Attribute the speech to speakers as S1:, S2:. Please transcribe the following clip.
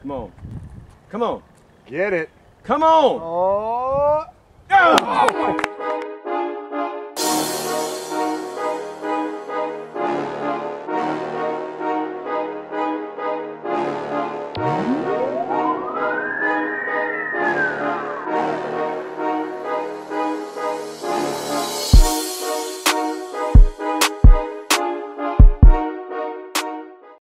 S1: Come on. Come on.
S2: Get it.
S1: Come on.
S2: Oh.